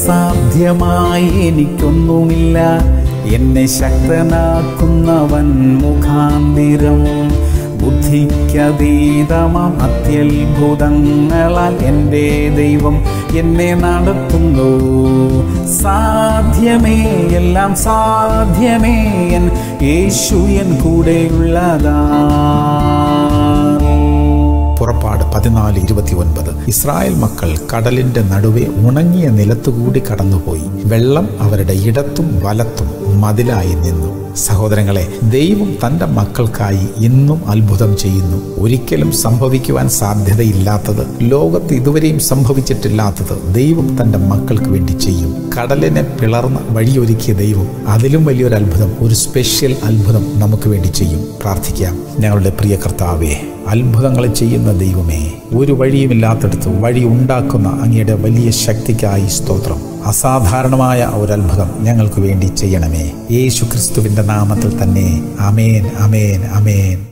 അസാധ്യമായി എനിക്കൊന്നുമില്ല. എന്നെ ശക്തനാക്കുന്നവൻ മുഖാന്തിരം. ബുദ്ധിക്കതീതമത്യത്ഭുതങ്ങളാൽ എന്റെ ദൈവം എന്നെ നടത്തുന്നു. സാധ്യമേ എല്ലാം സാധ്യമേ. എൻ യേശു എൻ കൂടെയുള്ളതാ. പതിനാല് ഇരുപത്തി ഒൻപത് ഇസ്രായേൽ മക്കൾ കടലിന്റെ നടുവെ ഉണങ്ങിയ നിലത്തുകൂടി കടന്നുപോയി. വെള്ളം അവരുടെ ഇടത്തും വലത്തും മതിലായി നിന്നു. സഹോദരങ്ങളെ ദൈവം തന്റെ മക്കൾക്കായി ഇന്നും അത്ഭുതം ചെയ്യുന്നു. ഒരിക്കലും സംഭവിക്കുവാൻ സാധ്യതയില്ലാത്തത് ലോകത്ത് ഇതുവരെയും സംഭവിച്ചിട്ടില്ലാത്തത് ദൈവം തന്റെ മക്കൾക്ക് വേണ്ടി ചെയ്യും. കടലിനെ പിളർന്ന് വഴിയൊരുക്കിയ ദൈവം അതിലും വലിയൊരു അത്ഭുതം ഒരു സ്പെഷ്യൽ അത്ഭുതം നമുക്ക് വേണ്ടി ചെയ്യും. പ്രാർത്ഥിക്കാം. ഞങ്ങളുടെ പ്രിയ കർത്താവേ അത്ഭുതങ്ങൾ ചെയ്യുന്ന ദൈവമേ ഒരു വഴിയുമില്ലാത്തടത്ത് വഴി ഉണ്ടാക്കുന്ന അങ്ങയുടെ വലിയ ശക്തിക്കായി സ്തോത്രം. അസാധാരണമായ ഒരു അത്ഭുതം ഞങ്ങൾക്ക് വേണ്ടി ചെയ്യണമേ. യേശു നാമത്തിൽ തന്നെ. അമേൻ അമേൻ അമേൻ